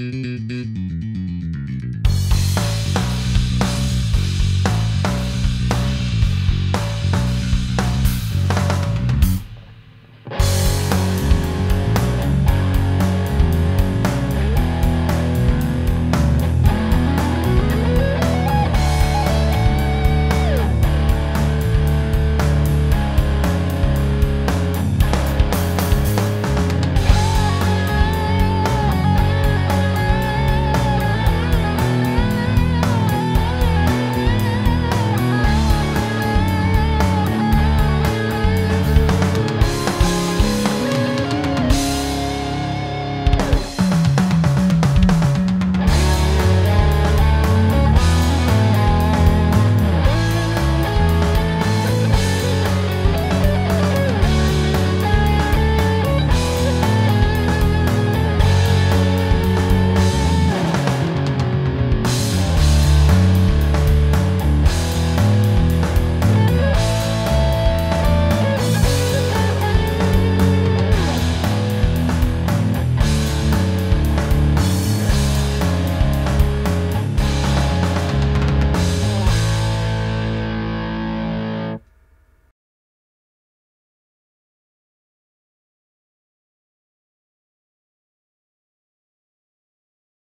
Bye.